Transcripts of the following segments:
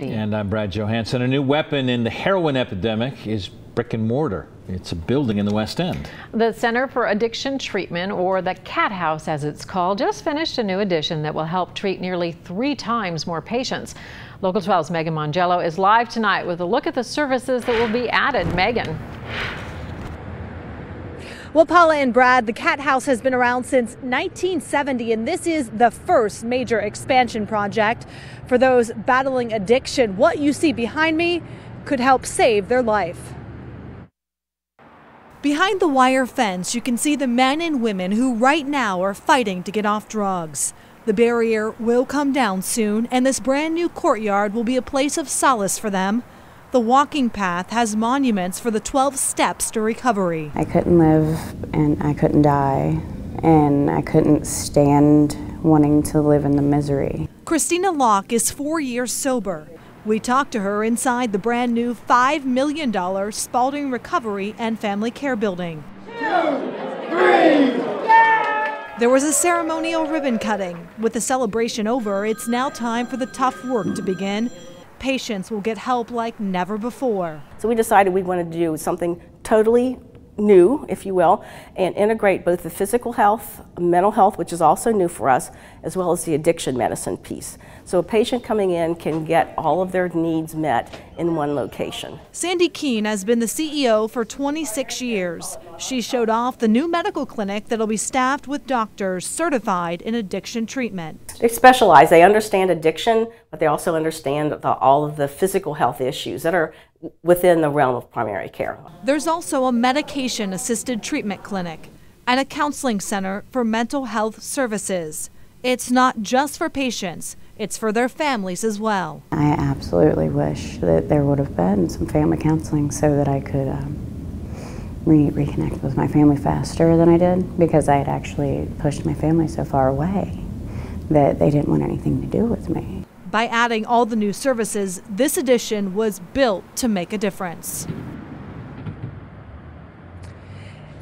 And I'm Brad Johansen. A new weapon in the heroin epidemic is brick and mortar. It's a building in the West End. The Center for Addiction Treatment, or the CAT House as it's called, just finished a new addition that will help treat nearly three times more patients. Local 12's Megan Mongello is live tonight with a look at the services that will be added. Megan. Well, Paula and Brad, the Cat House has been around since 1970, and this is the first major expansion project for those battling addiction. What you see behind me could help save their life. Behind the wire fence, you can see the men and women who right now are fighting to get off drugs. The barrier will come down soon, and this brand new courtyard will be a place of solace for them the walking path has monuments for the 12 steps to recovery. I couldn't live and I couldn't die and I couldn't stand wanting to live in the misery. Kristina Lauch is four years sober. We talked to her inside the brand new $5 million Spaulding Recovery and Family Care Building. Two, three! There was a ceremonial ribbon cutting. With the celebration over, it's now time for the tough work to begin patients will get help like never before. So we decided we wanted to do something totally new, if you will, and integrate both the physical health, mental health, which is also new for us, as well as the addiction medicine piece. So a patient coming in can get all of their needs met in one location. Sandi Kuehn has been the CEO for 26 years. She showed off the new medical clinic that'll be staffed with doctors certified in addiction treatment. They specialize. They understand addiction, but they also understand the, all of the physical health issues that are within the realm of primary care. There's also a medication assisted treatment clinic and a counseling center for mental health services. It's not just for patients, it's for their families as well. I absolutely wish that there would have been some family counseling so that I could um, re reconnect with my family faster than I did because I had actually pushed my family so far away that they didn't want anything to do with me. By adding all the new services, this addition was built to make a difference.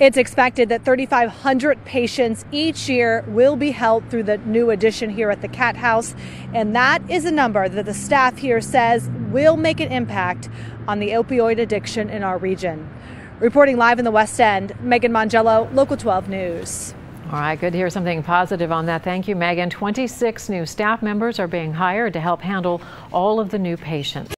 It's expected that 3,500 patients each year will be helped through the new addition here at the Cat House. And that is a number that the staff here says will make an impact on the opioid addiction in our region. Reporting live in the West End, Megan Mongello, Local 12 News. All right, good to hear something positive on that. Thank you, Megan. 26 new staff members are being hired to help handle all of the new patients.